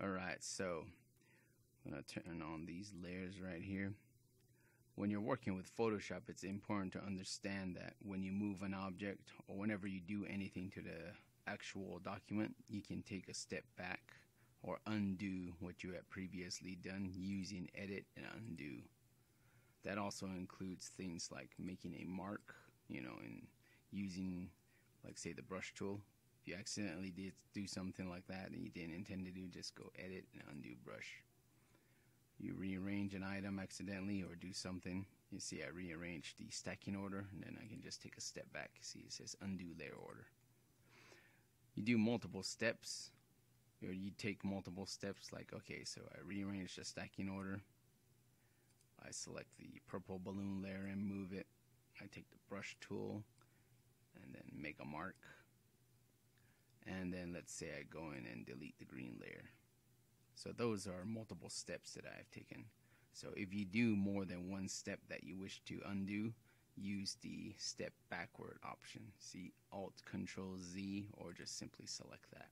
Alright, so I'm to turn on these layers right here. When you're working with Photoshop, it's important to understand that when you move an object or whenever you do anything to the actual document, you can take a step back or undo what you had previously done using edit and undo. That also includes things like making a mark, you know, and using, like, say, the brush tool. If you accidentally did do something like that and you didn't intend to do, just go edit and undo brush. You rearrange an item accidentally or do something. You see, I rearranged the stacking order, and then I can just take a step back. See, it says undo layer order. You do multiple steps, or you take multiple steps, like, okay, so I rearrange the stacking order. I select the purple balloon layer and move it. I take the brush tool and then make a mark. And then let's say I go in and delete the green layer. So those are multiple steps that I've taken. So if you do more than one step that you wish to undo, use the step backward option. See Alt Control Z or just simply select that.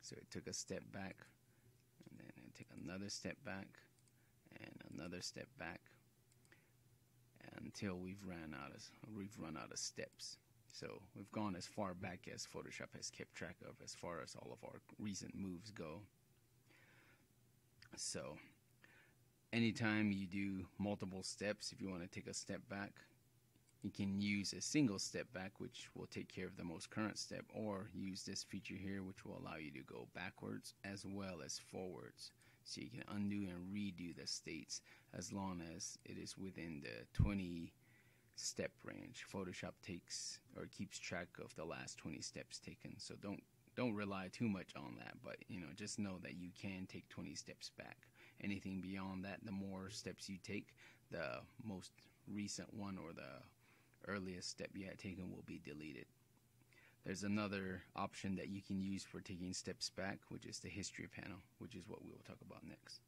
So it took a step back and then it took another step back and another step back until we've ran out of we've run out of steps. So we've gone as far back as Photoshop has kept track of as far as all of our recent moves go. So anytime you do multiple steps, if you want to take a step back, you can use a single step back, which will take care of the most current step, or use this feature here, which will allow you to go backwards as well as forwards. So you can undo and redo the states as long as it is within the 20 step range. Photoshop takes or keeps track of the last 20 steps taken. So don't don't rely too much on that, but you know, just know that you can take 20 steps back. Anything beyond that, the more steps you take, the most recent one or the earliest step you had taken will be deleted. There's another option that you can use for taking steps back, which is the history panel, which is what we will talk about next.